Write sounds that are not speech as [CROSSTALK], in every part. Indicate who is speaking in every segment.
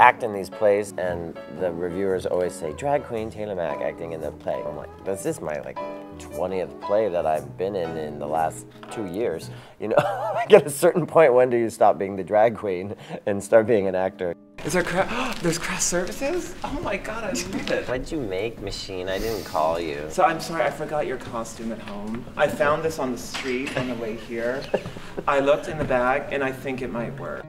Speaker 1: act in these plays, and the reviewers always say, drag queen Taylor Mac acting in the play. I'm like, this is my like 20th play that I've been in in the last two years. You know, [LAUGHS] at a certain point, when do you stop being the drag queen and start being an actor?
Speaker 2: Is there cra- [GASPS] there's craft services? Oh my god, I love it.
Speaker 1: What'd you make, machine? I didn't call you.
Speaker 2: So I'm sorry, I forgot your costume at home. I found this on the street on the way here. [LAUGHS] I looked in the bag and I think it might work.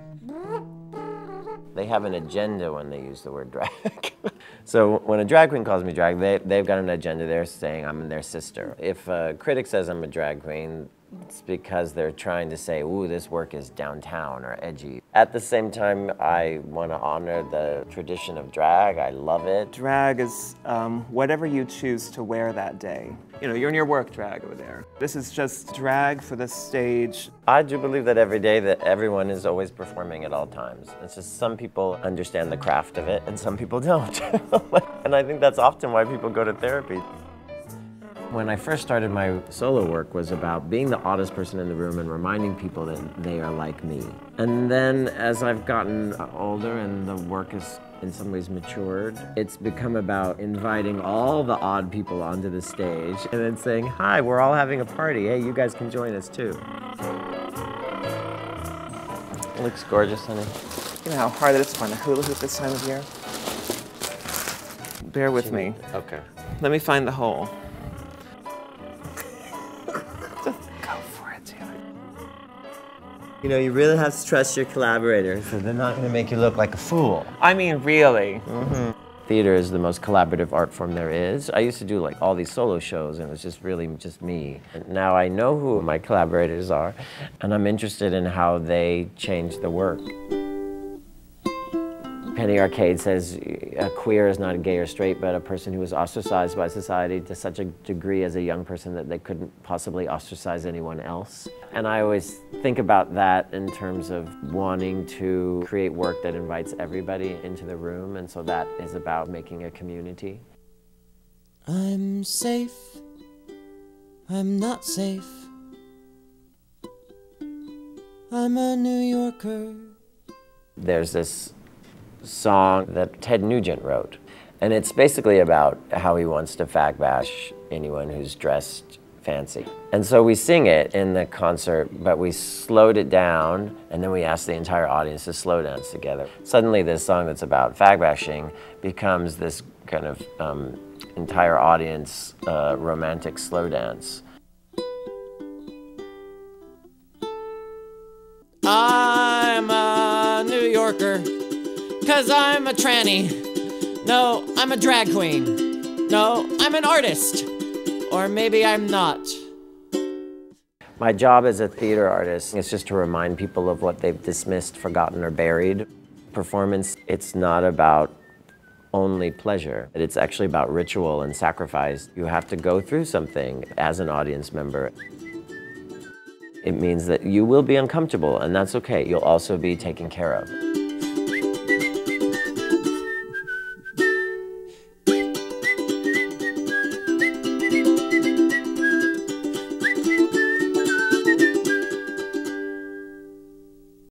Speaker 1: They have an agenda when they use the word drag. [LAUGHS] so when a drag queen calls me drag, they, they've got an agenda. They're saying I'm their sister. If a critic says I'm a drag queen, it's because they're trying to say, ooh, this work is downtown or edgy. At the same time, I want to honor the tradition of drag. I love it.
Speaker 2: Drag is um, whatever you choose to wear that day. You know, you're in your work drag over there. This is just drag for the stage.
Speaker 1: I do believe that every day that everyone is always performing at all times. It's just some people understand the craft of it and some people [LAUGHS] don't. [LAUGHS] and I think that's often why people go to therapy. When I first started my solo work was about being the oddest person in the room and reminding people that they are like me. And then as I've gotten older and the work is in some ways matured, it's become about inviting all the odd people onto the stage and then saying, hi, we're all having a party. Hey, you guys can join us too. It Looks gorgeous, honey.
Speaker 2: You know how hard it is to find a hula hoop this time of year? Bear with me.
Speaker 1: Okay.
Speaker 2: Let me find the hole.
Speaker 1: You know, you really have to trust your collaborators, so they're not going to make you look like a fool.
Speaker 2: I mean, really. Mm-hmm.
Speaker 1: Theater is the most collaborative art form there is. I used to do like all these solo shows and it was just really just me. And now I know who my collaborators are and I'm interested in how they change the work. Penny Arcade says a queer is not a gay or straight, but a person who was ostracized by society to such a degree as a young person that they couldn't possibly ostracize anyone else. And I always think about that in terms of wanting to create work that invites everybody into the room, and so that is about making a community.
Speaker 3: I'm safe. I'm not safe. I'm a New Yorker.
Speaker 1: There's this song that Ted Nugent wrote, and it's basically about how he wants to fag bash anyone who's dressed fancy. And so we sing it in the concert, but we slowed it down, and then we asked the entire audience to slow dance together. Suddenly, this song that's about fag bashing becomes this kind of um, entire audience uh, romantic slow dance.
Speaker 3: I'm a New Yorker. Cause I'm a tranny. No, I'm a drag queen. No, I'm an artist. Or maybe I'm not.
Speaker 1: My job as a theater artist is just to remind people of what they've dismissed, forgotten, or buried. Performance, it's not about only pleasure. It's actually about ritual and sacrifice. You have to go through something as an audience member. It means that you will be uncomfortable, and that's okay. You'll also be taken care of.